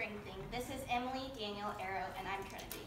string thing. This is Emily Daniel Arrow, and I'm Trinity.